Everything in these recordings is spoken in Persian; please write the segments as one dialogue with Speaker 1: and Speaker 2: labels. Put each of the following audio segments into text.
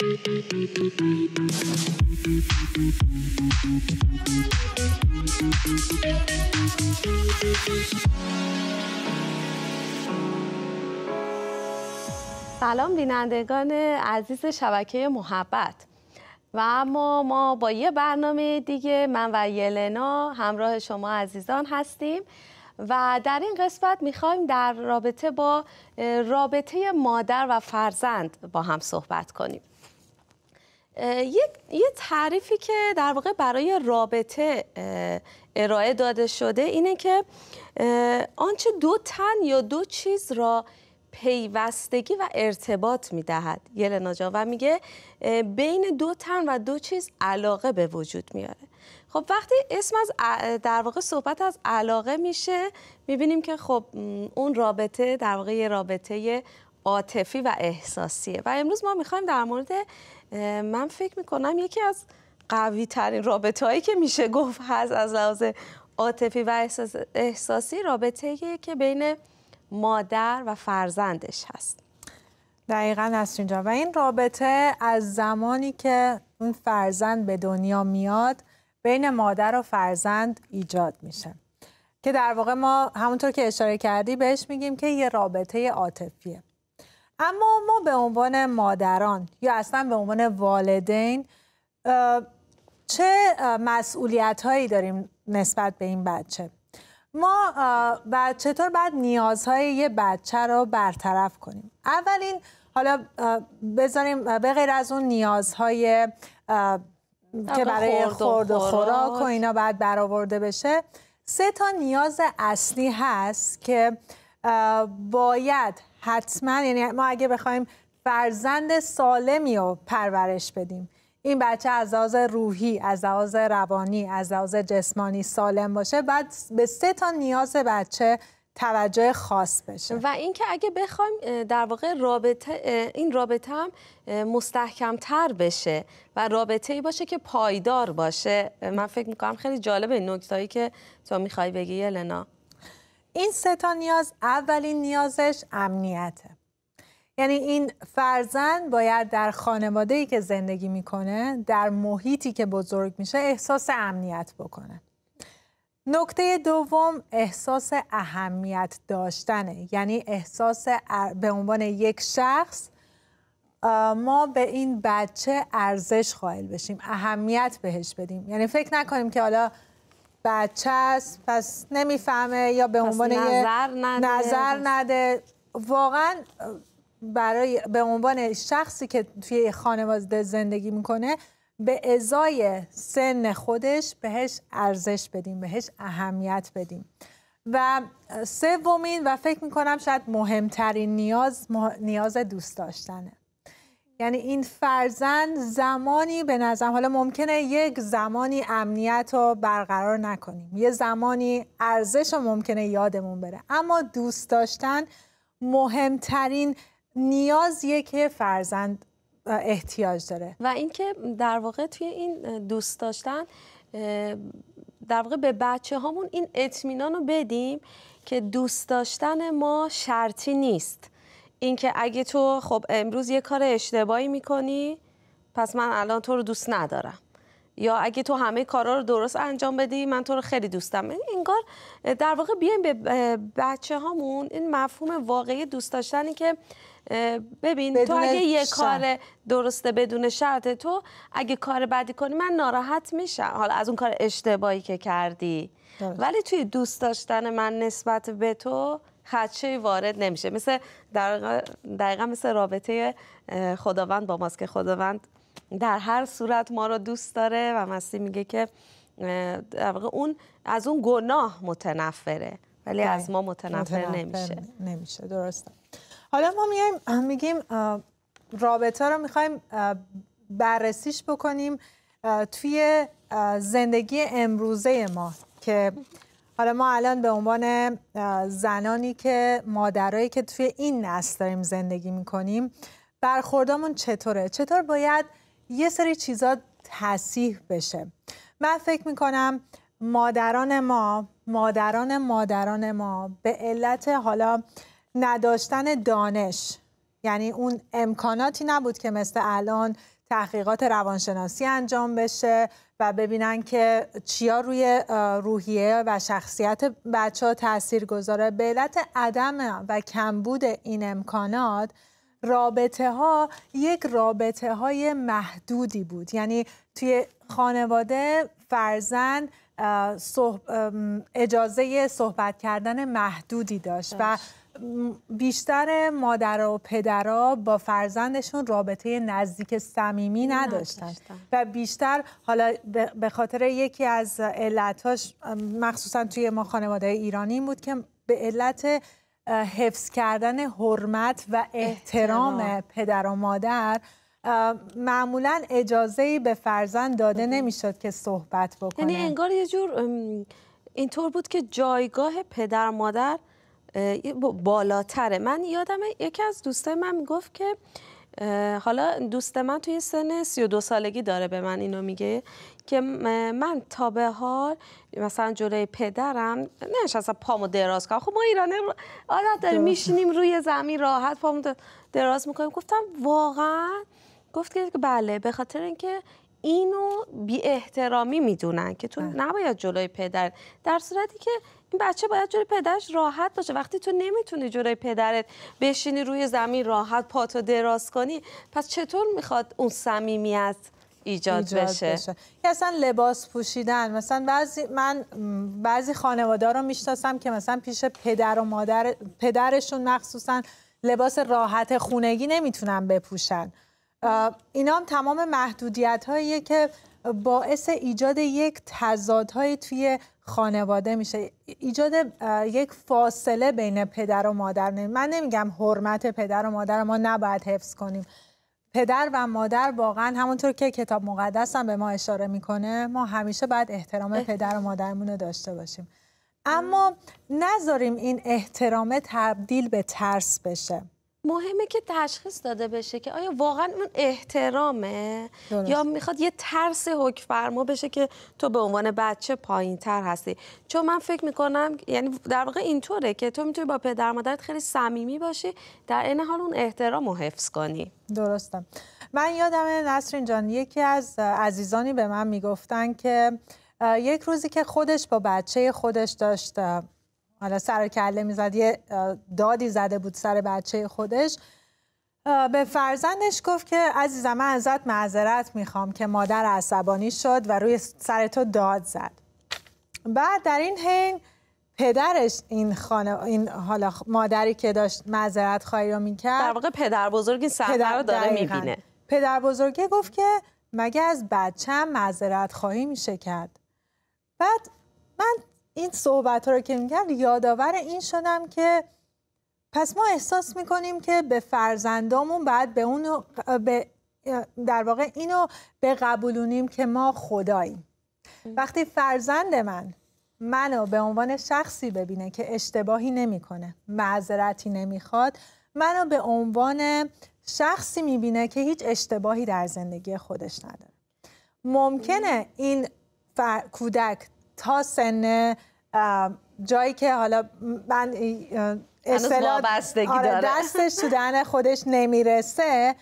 Speaker 1: سلام بینندگان عزیز شبکه محبت. و اما ما با یه برنامه دیگه من و یلنا همراه شما عزیزان هستیم و در این قسمت می‌خوایم در رابطه با رابطه مادر و فرزند با هم صحبت کنیم. یه تعریفی که در واقع برای رابطه ارائه داده شده اینه که آنچه دو تن یا دو چیز را پیوستگی و ارتباط می‌دهد یلنا جان و میگه بین دو تن و دو چیز علاقه به وجود میاره. خب وقتی اسم از در واقع صحبت از علاقه میشه می‌بینیم که خب اون رابطه در واقع یه رابطه عاطفی و احساسیه. و امروز ما می‌خوایم در مورد من فکر می‌کنم یکی از قوی ترین رابطه هایی که میشه گفت هست از لحاظ عاطفی و احساسی رابطه که بین مادر و فرزندش هست.
Speaker 2: دقیقا نسرین جان و این رابطه از زمانی که اون فرزند به دنیا میاد بین مادر و فرزند ایجاد میشه. که در واقع ما همونطور که اشاره کردی بهش میگیم که یه رابطه عاطفیه. اما ما به عنوان مادران یا اصلا به عنوان والدین چه مسئولیت هایی داریم نسبت به این بچه؟ ما و چطور باید نیازهای یه بچه رو برطرف کنیم؟ اولین حالا بذاریم به غیر از اون نیازهای که برای خورد و خوراک. و اینا باید برآورده بشه سه تا نیاز اصلی هست که باید حتما یعنی ما اگه بخوایم فرزند سالمی رو پرورش بدیم این بچه از لحاظ روحی از لحاظ روانی از لحاظ جسمانی سالم باشه بعد به سه تا نیاز بچه توجه خاص بشه.
Speaker 1: و اینکه اگه بخوایم در واقع رابطه این رابطه هم مستحکم تر بشه و رابطه ای باشه که پایدار باشه. من فکر می‌کنم خیلی جالبه این نکتهایی که تو می‌خوای بگی یلنا
Speaker 2: این سه تا نیاز اولین نیازش امنیته. یعنی این فرزند باید در خانواده ای که زندگی می‌کنه در محیطی که بزرگ میشه احساس امنیت بکنه. نکته دوم احساس اهمیت داشتنه. یعنی احساس به عنوان یک شخص ما به این بچه ارزش قائل بشیم اهمیت بهش بدیم. یعنی فکر نکنیم که حالا بچه است پس نمی‌فهمه یا به عنوان
Speaker 1: نظر نده.
Speaker 2: نظر نده. واقعا برای به عنوان شخصی که توی خانواده زندگی می‌کنه به ازای سن خودش بهش ارزش بدیم بهش اهمیت بدیم. و سومین و فکر می‌کنم شاید مهمترین نیاز نیاز دوست داشتنه. یعنی این فرزند زمانی به نظر حالا ممکنه یک زمانی امنیت رو برقرار نکنیم. یه زمانی ارزش رو ممکنه یادمون بره. اما دوست داشتن مهمترین نیازیه که فرزند احتیاج داره.
Speaker 1: و اینکه در واقع توی این دوست داشتن در واقع به بچه هامون این اطمینان رو بدیم که دوست داشتن ما شرطی نیست. اینکه اگه تو خب امروز یه کار اشتباهی می‌کنی پس من الان تو رو دوست ندارم. یا اگه تو همه کارا رو درست انجام بدی من تو رو خیلی دوستم. انگار در واقع بیایم به بچه هامون این مفهوم واقعی دوست داشتنی که ببین تو اگه یه کار درسته بدون شرط تو اگه کار بدی کنی من ناراحت میشم. حالا از اون کار اشتباهی که کردی. ولی توی دوست داشتن من نسبت به تو خدشه وارد نمیشه. مثل دقیقا مثل رابطه خداوند با ماست که خداوند در هر صورت ما رو دوست داره و مسیح میگه که در واقع اون از اون گناه متنفره ولی از ما متنفر, نمیشه.
Speaker 2: نمیشه. درسته. حالا ما میایم میگیم رابطه رو می‌خوایم بررسیش بکنیم توی زندگی امروزه ما که حالا ما الان به عنوان زنانی که مادرایی که توی این نسل داریم زندگی می‌کنیم برخوردامون چطوره؟ چطور باید یه سری چیزا تصیح بشه؟ من فکر می‌کنم مادران ما مادران مادران ما به علت حالا نداشتن دانش یعنی اون امکاناتی نبود که مثل الان تحقیقات روانشناسی انجام بشه و ببینن که چیا روی روحیه و شخصیت بچه ها تاثیر گذاره. به علت عدم و کمبود این امکانات رابطه ها یک رابطه های محدودی بود. یعنی توی خانواده فرزند اجازه صحبت کردن محدودی داشت و بیشتر مادر و پدرها با فرزندشون رابطه نزدیک صمیمی نداشتن. و بیشتر حالا به خاطر یکی از علتاش مخصوصا توی ما خانواده ایرانی بود که به علت حفظ کردن حرمت و احترام, پدر و مادر معمولا اجازه به فرزند داده نمی‌شد که صحبت بکنه.
Speaker 1: یعنی انگار یه جور اینطور بود که جایگاه پدر مادر بالاتره. من یادم یکی از دوستای من می‌گفت که حالا دوست من توی سن 32 سالگی داره به من اینو میگه که من تا به حال مثلا جلوی پدرم اصلا پامو دراز کنم. خب ما ایرانه عادت داریم میشینیم روی زمین راحت پامو دراز می‌کنیم. گفتم واقعا؟ گفت که بله به خاطر اینکه اینو بی احترامی می‌دونن که تو بله. نباید جلوی پدر در صورتی که بچه باید جلوی پدرش راحت باشه. وقتی تو نمی‌تونی جلوی پدرت بشینی روی زمین راحت پاتو دراز کنی پس چطور می‌خواد اون صمیمیت ایجاد, ایجاد بشه, بشه.
Speaker 2: اصلا لباس پوشیدن مثلا بعضی من بعضی خانواده رو می‌شناسم که مثلا پیش پدر و مادر پدرشون مخصوصا لباس راحت خونگی نمی‌تونن بپوشن. اینا هم تمام محدودیت هاییه که باعث ایجاد یک تضادهای توی خانواده میشه. ایجاد یک فاصله بین پدر و مادر من نمیگم حرمت پدر و مادر ما نباید حفظ کنیم. پدر و مادر واقعا همونطور که کتاب مقدس هم به ما اشاره می‌کنه ما همیشه باید احترام پدر و مادرمون رو داشته باشیم. اما نذاریم این احترام تبدیل به ترس بشه.
Speaker 1: مهمه که تشخیص داده بشه که آیا واقعا اون احترامه؟ یا می‌خواد یه ترس حکم فرما بشه که تو به عنوان بچه پایین تر هستی؟ چون من فکر می‌کنم یعنی در واقع اینطوره که تو می‌تونی با پدر مادرت خیلی صمیمی باشی در این حال اون احترام رو حفظ کنی.
Speaker 2: درستم. من یادم نسرین جان یکی از عزیزانی به من می‌گفتن که یک روزی که خودش با بچه خودش داشت حالا سر کله می‌زد یه دادی زده بود سر بچه خودش. به فرزندش گفت که عزیزم من ازت معذرت می‌خوام که مادر عصبانی شد و روی سر تو داد زد. بعد در این حین پدرش این خانه این حالا مادری که داشت معذرت خواهی رو می‌کرد
Speaker 1: در واقع پدر بزرگی صحنه رو داره می‌بینه.
Speaker 2: پدر بزرگی گفت که مگه از بچم معذرت خواهی میشه کرد؟ بعد من این صحبت ها رو که میگم یادآور این شدم که پس ما احساس می‌کنیم که به فرزندامون بعد به اونو به در واقع اینو بقبولونیم که ما خداییم. وقتی فرزند من منو به عنوان شخصی ببینه که اشتباهی نمی‌کنه معذرتی نمی‌خواد منو به عنوان شخصی می‌بینه که هیچ اشتباهی در زندگی خودش نداره. ممکنه این کودک تا سن جایی که حالا من
Speaker 1: اصطلاح آره
Speaker 2: دستش تو دهن خودش نمی‌رسه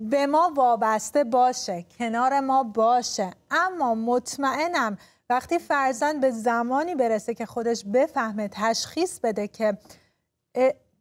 Speaker 2: به ما وابسته باشه کنار ما باشه. اما مطمئنم وقتی فرزند به زمانی برسه که خودش بفهمه تشخیص بده که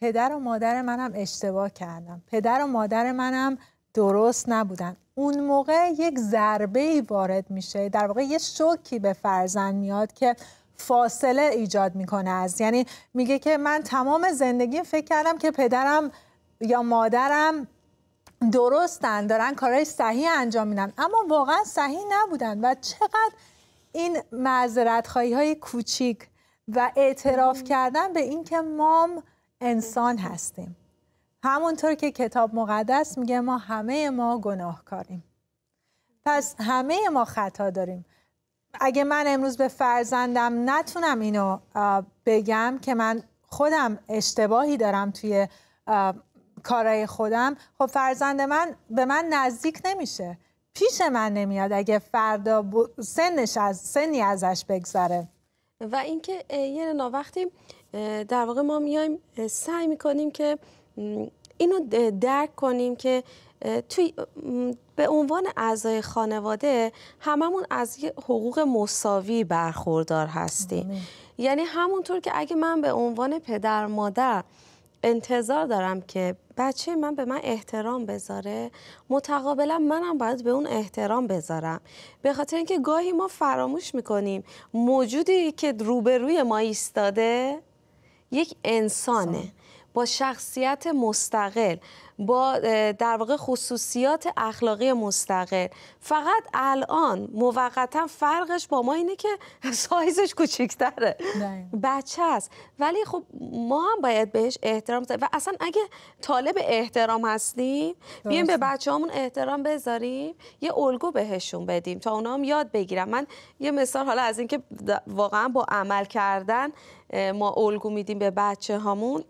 Speaker 2: پدر و مادر منم اشتباه کردم. پدر و مادر منم درست نبودن. اون موقع یک ضربه ای وارد میشه. در واقع یه شوکی به فرزند میاد که فاصله ایجاد می‌کنه از. یعنی میگه که من تمام زندگی فکر کردم که پدرم یا مادرم درستن دارن کارهای صحیح انجام میدن. اما واقعا صحیح نبودن و چقدر این معذرت های کوچیک و اعتراف کردن به اینکه مام انسان هستیم. همونطور که کتاب مقدس میگه ما همه ما گناهکاریم. پس همه ما خطا داریم. اگه من امروز به فرزندم نتونم اینو بگم که من خودم اشتباهی دارم توی کارهای خودم خب فرزند من به من نزدیک نمیشه. پیش من نمیاد اگه فردا سنش از سنی ازش بگذره.
Speaker 1: و اینکه یه وقتی در واقع ما میایم سعی می‌کنیم که اینو درک کنیم که توی به عنوان اعضای خانواده هممون از یه حقوق مساوی برخوردار هستیم. یعنی همونطور که اگه من به عنوان پدر مادر انتظار دارم که بچه من به من احترام بذاره متقابلا منم باید به اون احترام بذارم. به خاطر اینکه گاهی ما فراموش می‌کنیم موجودی که روبروی ما ایستاده یک انسانه. با شخصیت مستقل با در واقع خصوصیات اخلاقی مستقل. فقط الان موقتا فرقش با ما اینه که سایزش کوچیکتره بچه است. ولی خب ما هم باید بهش احترام و اصلا اگه طالب احترام هستیم بیایم به بچه همون احترام بذاریم یه الگو بهشون بدیم تا اونا هم یاد بگیرم من یه مثال حالا از اینکه واقعا با عمل کردن ما الگو میدیم به بچه همون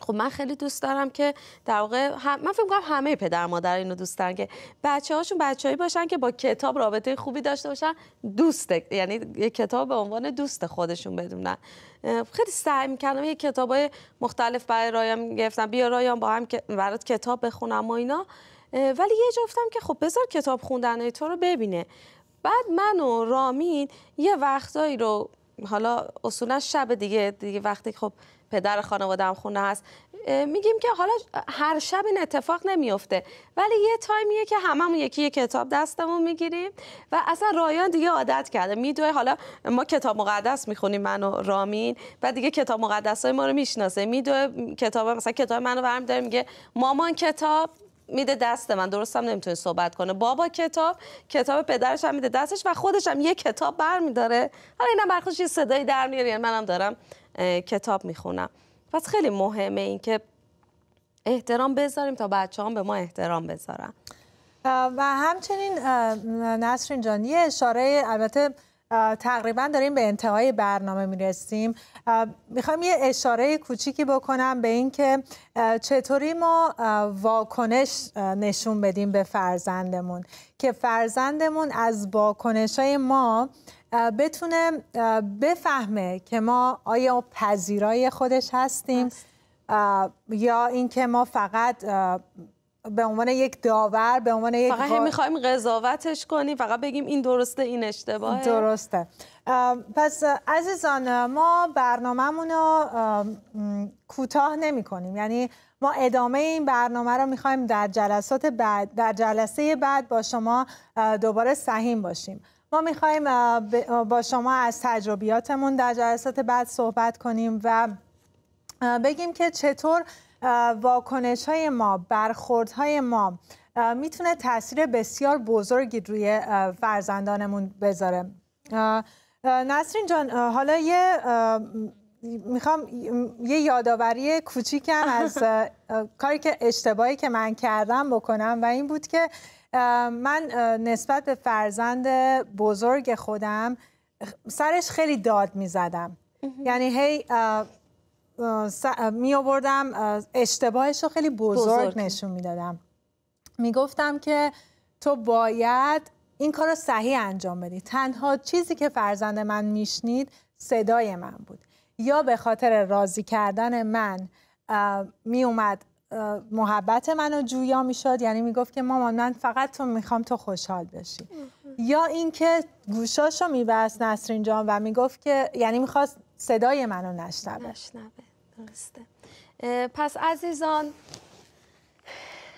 Speaker 1: خب من خیلی دوست دارم که در واقع من فکر کنم همه پدر مادر اینو دوست دارن که بچه هاشون بچه‌ای باشن که با کتاب رابطه خوبی داشته باشن دوست یعنی یه کتاب به عنوان دوست خودشون بدونن. خیلی سعی می‌کردم یه کتابای مختلف برای رایان گرفتم. بیا رایان با هم برات کتاب بخونم و اینا. ولی یه جفتم که خب بذار کتاب خوندن تو رو ببینه. بعد من و رامین یه وقتایی رو حالا اصولا شب دیگه دیگه وقتی خب پدر خانواده خونه هست میگیم که حالا هر شب این اتفاق نمیفته ولی یه تایمیه که هممون یکی یه کتاب دستمون می‌گیریم و اصلا رایان دیگه عادت کرده. میدوه حالا ما کتاب مقدس می‌خونیم من و رامین و دیگه کتاب مقدس های ما رو می‌شناسه. میدوه کتاب مثلا کتاب منو برم داره میگه مامان کتاب میده دست من. درستم نمی‌تونه صحبت کنه. بابا کتاب کتاب پدرش هم میده دستش و خودش هم یه کتاب برمیداره. حالا اینم برخوش یه صدایی در میاره یعنی منم دارم کتاب می‌خونم. پس خیلی مهمه این که احترام بذاریم تا بچه هم به ما احترام بذارن.
Speaker 2: و همچنین نسرین جان یه اشاره البته تقریبا داریم به انتهای برنامه می‌رسیم. می‌خوام یه اشاره کوچیکی بکنم به اینکه چطوری ما واکنش نشون بدیم به فرزندمون. که فرزندمون از واکنش های ما بتونه بفهمه که ما آیا پذیرای خودش هستیم یا اینکه ما فقط به عنوان یک داور به عنوان یک
Speaker 1: فقط می‌خوایم قضاوتش کنیم فقط بگیم این درسته این اشتباهه.
Speaker 2: درسته. پس عزیزان ما برنامهمون رو کوتاه نمی کنیم یعنی ما ادامه این برنامه رو می‌خوایم در جلسات بعد در جلسه بعد با شما دوباره سهیم باشیم. ما می‌خوایم با شما از تجربیاتمون در جلسات بعد صحبت کنیم و بگیم که چطور واکنش های ما برخورد های ما می‌تونه تاثیر بسیار بزرگی روی فرزندانمون بذاره. نسرین جان حالا یه می‌خوام یه یادآوری کوچیکم از کاری که اشتباهی که من کردم بکنم و این بود که من نسبت به فرزند بزرگ خودم سرش خیلی داد می‌زدم. یعنی هی می آوردم اشتباهش رو خیلی بزرگ, بزرگ. نشون می‌دادم. می‌گفتم که تو باید این کار رو صحیح انجام بدی. تنها چیزی که فرزند من میشنید صدای من بود. یا به خاطر راضی کردن من می اومد محبت منو جویا می‌شد. یعنی می‌گفت که مامان من فقط تو می‌خوام تو خوشحال بشی. یا اینکه گوشاشو میبست نسرین جان و می‌گفت که یعنی می‌خواست صدای منو نشنوه.
Speaker 1: نشنوه. درسته. پس عزیزان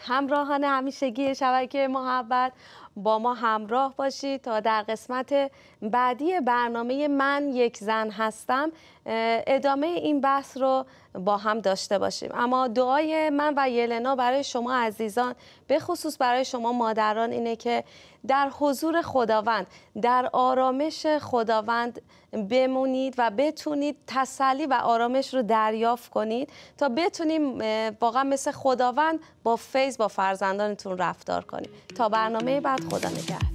Speaker 1: همراهان همیشگی شبکه محبت با ما همراه باشید تا در قسمت بعدی برنامه من یک زن هستم. ادامه این بحث رو با هم داشته باشیم. اما دعای من و یلنا برای شما عزیزان به خصوص برای شما مادران اینه که در حضور خداوند در آرامش خداوند بمونید و بتونید تسلی و آرامش رو دریافت کنید تا بتونیم واقعا مثل خداوند با فیض با فرزندانتون رفتار کنید تا برنامه بعد خدا نگهدار.